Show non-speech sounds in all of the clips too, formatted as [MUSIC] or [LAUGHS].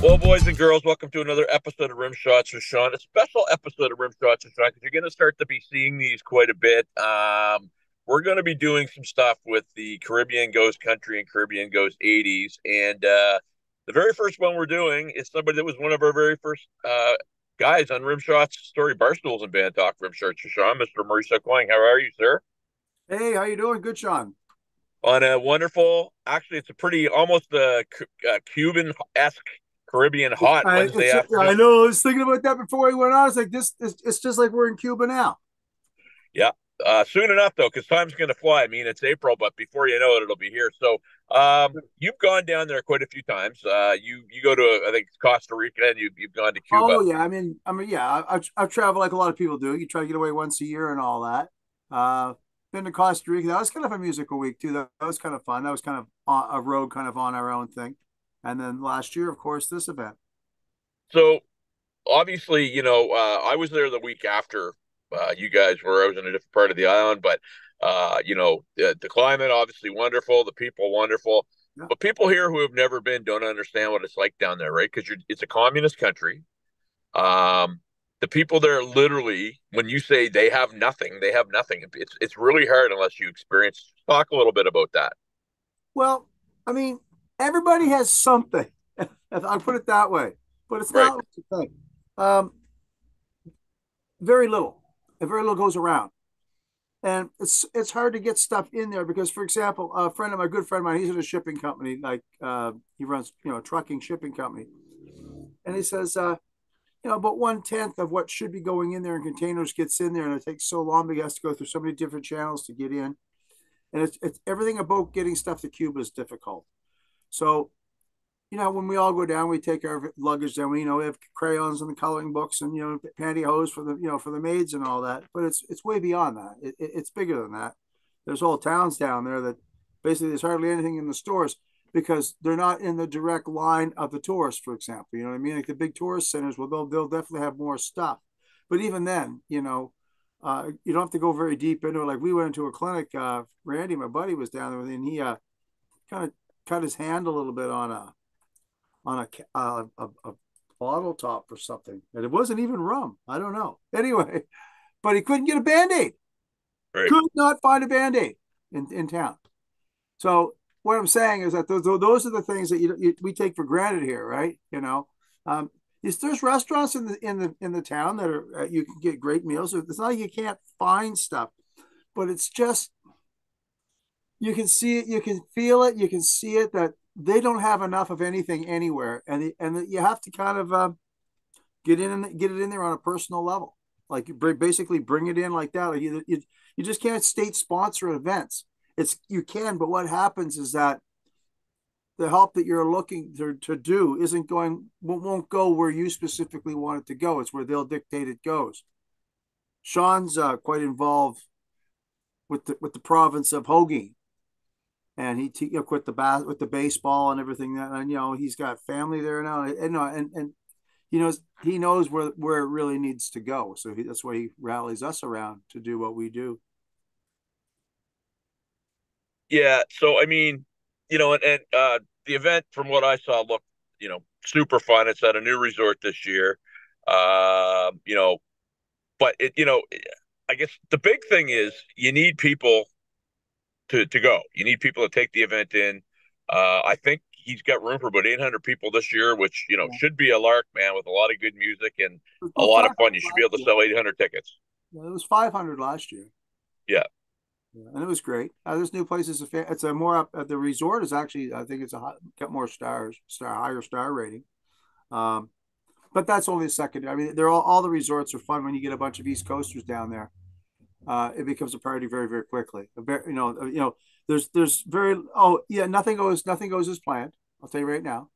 Well, boys and girls, welcome to another episode of Rim Shots with Sean. A special episode of Rim Shots with Sean because you're going to start to be seeing these quite a bit. Um, we're going to be doing some stuff with the Caribbean Goes Country and Caribbean Goes 80s. And uh, the very first one we're doing is somebody that was one of our very first uh, guys on Rim Shots Story Barstools and Band Talk Rim Shots with Sean, Mr. Maurice Aucoin. How are you, sir? Hey, how you doing? Good, Sean. On a wonderful, actually, it's a pretty almost a, a Cuban-esque Caribbean hot I, Wednesday afternoon. I know. I was thinking about that before we went on. It's like this. It's, it's just like we're in Cuba now. Yeah. Uh, soon enough though, because time's going to fly. I mean, it's April, but before you know it, it'll be here. So, um, you've gone down there quite a few times. Uh, you you go to I think Costa Rica, and you you've gone to Cuba. Oh yeah. I mean, I mean, yeah. I, I, I travel like a lot of people do. You try to get away once a year and all that. Uh, been to Costa Rica. That was kind of a musical week too. That, that was kind of fun. That was kind of on, a road, kind of on our own thing. And then last year, of course, this event. So, obviously, you know, uh, I was there the week after uh, you guys were. I was in a different part of the island, but uh, you know, the, the climate obviously wonderful, the people wonderful. Yeah. But people here who have never been don't understand what it's like down there, right? Because it's a communist country. Um, the people there literally, when you say they have nothing, they have nothing. It's it's really hard unless you experience. Talk a little bit about that. Well, I mean, everybody has something. [LAUGHS] I'll put it that way, but it's Right. not think. Um, very little, very little goes around, and it's it's hard to get stuff in there because, for example, a friend of my good friend of mine, he's in a shipping company, like uh, he runs, you know, a trucking shipping company, and he says, uh, you know, about one tenth of what should be going in there in containers gets in there, and it takes so long because it has to go through so many different channels to get in and it's, it's everything about getting stuff to Cuba is difficult. So, you know, when we all go down, we take our luggage down. We you know we have crayons and the coloring books and you know pantyhose for the you know for the maids and all that. But it's it's way beyond that. It, it, it's bigger than that. There's whole towns down there that basically there's hardly anything in the stores because they're not in the direct line of the tourists. For example, you know what I mean? Like the big tourist centers, well, they'll they'll definitely have more stuff. But even then, you know, uh, you don't have to go very deep into it. Like we went into a clinic. Uh, Randy, my buddy, was down there, and he uh, kind of cut his hand a little bit on a on a, ca- uh, a a bottle top or something, and it wasn't even rum. I don't know. [LAUGHS] Anyway, but he couldn't get a band aid. Right. Could not find a band aid in in town. So what I'm saying is that those those are the things that you, you we take for granted here, right? You know. Um, is there's restaurants in the in the in the town that are uh, you can get great meals. It's not like you can't find stuff, but it's just you can see it, you can feel it, you can see it that they don't have enough of anything anywhere, and the, and the, you have to kind of uh, get in and get it in there on a personal level, like you basically bring it in like that. Like you, you you just can't state sponsor events. It's you can, but what happens is that the help that you're looking to, to do isn't going won't won't go where you specifically want it to go. It's where they'll dictate it goes. Sean's uh, quite involved with the with the province of Hoagie, and he you know, with the bat with the baseball and everything that and you know he's got family there now and and and, and he knows he knows where where it really needs to go. So he, that's why he rallies us around to do what we do. Yeah. So I mean, you know, and, and uh, the event from what I saw looked, you know, super fun. It's at a new resort this year. Um, you know, but it, you know, I guess the big thing is you need people to to go. You need people to take the event in. Uh, I think he's got room for about 800 people this year, which you know Yeah. should be a lark, man, with a lot of good music and a lot of fun. You should be able to sell 800 tickets. Yeah, it was 500 last year. Yeah. Yeah, and it was great. Uh, this new place is a it's a more up at the resort is actually I think it's a got more stars, star higher star rating. Um, but that's only a second. I mean, they're all all the resorts are fun when you get a bunch of East Coasters down there. Uh, it becomes a priority very very quickly. Very, you know uh, you know there's there's very oh yeah nothing goes nothing goes as planned. I'll tell you right now.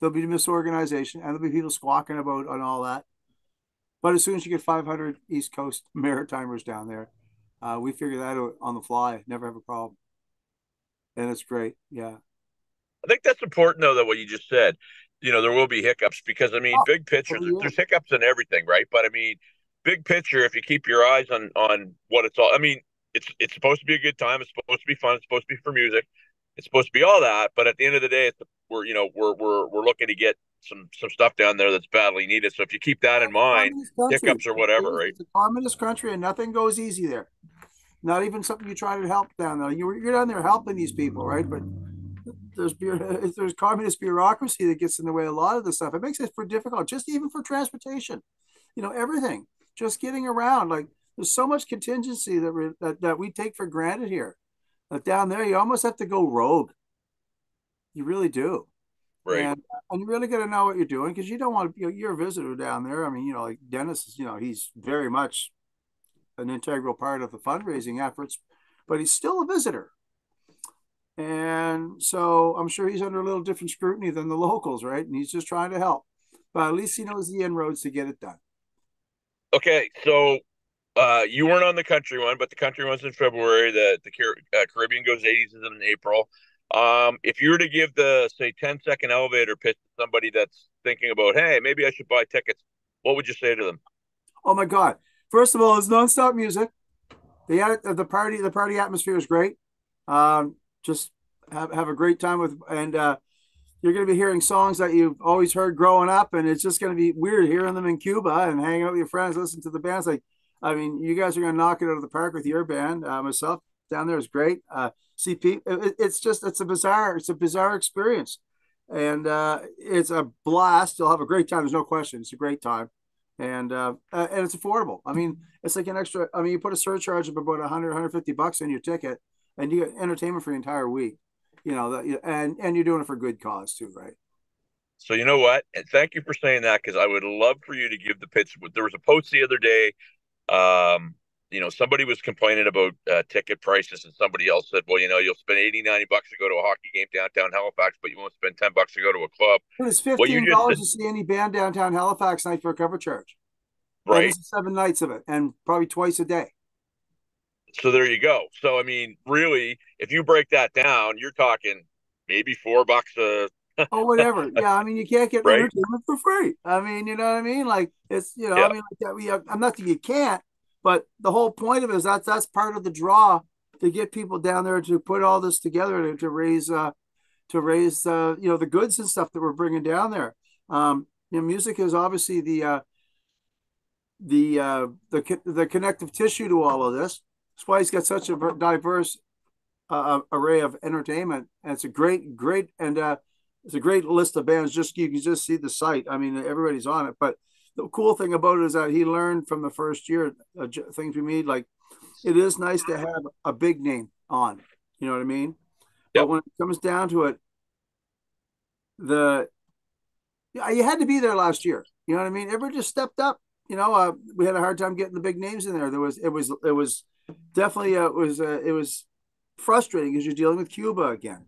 There'll be misorganization and there'll be people squawking about and all that. But as soon as you get 500 East Coast [LAUGHS] Maritimers down there, uh, we figure that out on the fly. Never have a problem, and it's great. Yeah, I think that's important though, that what you just said. You know, there will be hiccups because I mean, Oh, big picture, oh, yeah. there's hiccups in everything, right? But I mean, big picture, if you keep your eyes on on what it's all, I mean, it's it's supposed to be a good time. It's supposed to be fun. It's supposed to be for music. It's supposed to be all that. But at the end of the day, it's we're you know we're we're we're looking to get some some stuff down there that's badly needed. So if you keep that in mind, hiccups or whatever, right? It's a communist country, and nothing goes easy there. Not even something you try to help down there. You're you're down there helping these people, right? But there's [LAUGHS] there's communist bureaucracy that gets in the way of a lot of the stuff. It makes it for difficult, just even for transportation. You know, everything, just getting around. Like there's so much contingency that we, that, that we take for granted here. That down there, you almost have to go rogue. You really do. Right. And, and you really got to know what you're doing because you don't want to, you know, you're a visitor down there. I mean, you know, like Dennis is, you know, he's very much an integral part of the fundraising efforts, but he's still a visitor. And so I'm sure he's under a little different scrutiny than the locals, right? And he's just trying to help. But at least he knows the inroads to get it done. Okay, so uh, you weren't on the country one, but the country one's in February. The the uh, Caribbean goes 80s is in April. Um, if you were to give the say 10 second elevator pitch to somebody that's thinking about, hey, maybe I should buy tickets, what would you say to them? Oh my God! First of all, it's nonstop music. The the party the party atmosphere is great. Um, just have have a great time with and uh, you're going to be hearing songs that you've always heard growing up, and it's just going to be weird hearing them in Cuba and hanging out with your friends, listening to the bands. Like, I mean, you guys are going to knock it out of the park with your band. Uh, myself down there is great. Uh, CP, it, it's just it's a bizarre it's a bizarre experience, and uh, it's a blast. You'll have a great time. There's no question. It's a great time, and uh, uh and it's affordable. I mean, it's like an extra. I mean, you put a surcharge of about 100 150 bucks in your ticket, and you get entertainment for the entire week you know that and and you're doing it for good cause too right? So you know what? And thank you for saying that because i would love for you to give the pitch. There was a post the other day um you know somebody was complaining about uh, ticket prices and somebody else said well you know you'll spend 80 90 bucks to go to a hockey game downtown halifax but you won't spend 10 bucks to go to a club. It's 15 dollars to see any band downtown halifax night for a cover charge. Right. seven nights of it and probably twice a day so there you go. So I mean, really, if you break that down, you're talking maybe four bucks a or whatever. [LAUGHS] Yeah, I mean, you can't get right? entertainment for free. I mean, you know what I mean? Like it's you know, yeah. I mean, like we, I'm not that you can't, but the whole point of it is that's that's part of the draw to get people down there to put all this together to, to raise uh to raise uh you know the goods and stuff that we're bringing down there. Um, you know, music is obviously the uh the uh the the connective tissue to all of this that's why he's got such a diverse uh, array of entertainment. And it's a great, great, and uh, it's a great list of bands. Just you can just see the site. I mean, everybody's on it. But the cool thing about it is that he learned from the first year uh, things we made. Like, it is nice to have a big name on. You know what I mean? Yep. But when it comes down to it, the yeah, you had to be there last year. You know what I mean? Everybody just stepped up. You know, uh, we had a hard time getting the big names in there. There was it was it was definitely uh, was uh, it was frustrating because you're dealing with Cuba again.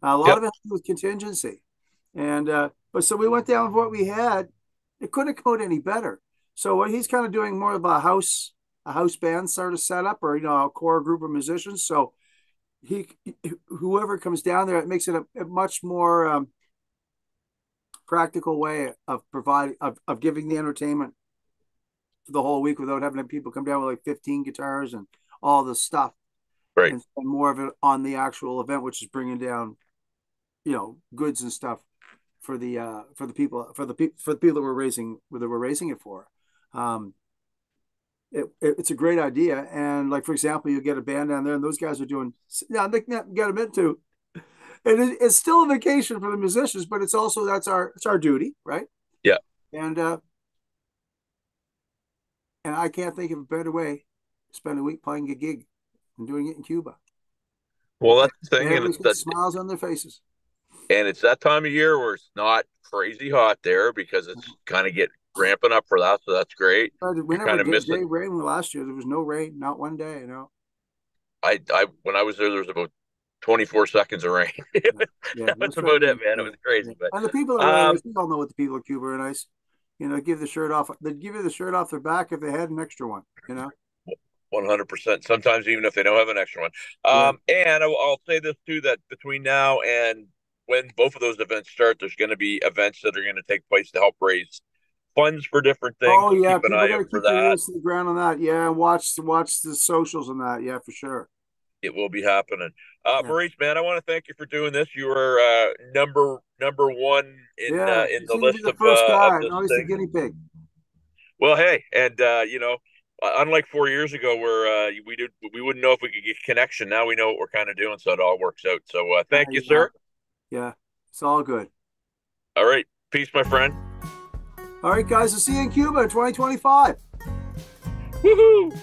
a lot yep. of it was contingency, and uh, but so we went down with what we had. It couldn't come out any better. So what he's kind of doing more of a house a house band sort of setup, or you know, a core group of musicians. So he whoever comes down there, it makes it a, a much more um, practical way of providing of, of giving the entertainment for the whole week without having people come down with like 15 guitars and all the stuff. Right. And more of it on the actual event, which is bringing down, you know, goods and stuff for the uh for the people for the people for the people that we're raising that we're raising it for. Um it, it, it's a great idea. And like for example, you get a band down there and those guys are doing yeah, they get them into and [LAUGHS] it, it's still a vacation for the musicians, but it's also that's our it's our duty, right? Yeah. And uh and I can't think of a better way to spend a week playing a gig and doing it in Cuba. Well, that's the thing, and it's that smiles on their faces. And it's that time of year where it's not crazy hot there because it's kind of get ramping up for that, so that's great. We never kind of missed day rain last year. There was no rain, not one day. You know. I I when I was there, there was about 24 seconds of rain. [LAUGHS] yeah, yeah, that's about it, man. It was crazy. But and the people um, we all know what the people of Cuba are nice. You know, give the shirt off. They'd give you the shirt off their back if they had an extra one. You know. One hundred percent. Sometimes even if they don't have an extra one. Um, yeah. And I'll, I'll say this too: that between now and when both of those events start, there's going to be events that are going to take place to help raise funds for different things. Oh yeah, keep an eye out for that. The ground on that, yeah. Watch watch the socials on that, yeah, for sure. It will be happening. Uh, yeah. Maurice, man, I want to thank you for doing this. You were uh, number number one in yeah, uh, in the list the of, first uh, guy. of this Now the thing. guinea pig. Well, hey, and uh, you know, uh, unlike four years ago where uh, we did we wouldn't know if we could get connection. Now we know what we're kind of doing, so it all works out. So uh, thank you, sir. Yeah, it's all good. All right, peace, my friend. All right, guys, I'll see you in Cuba in 2025. Woohoo!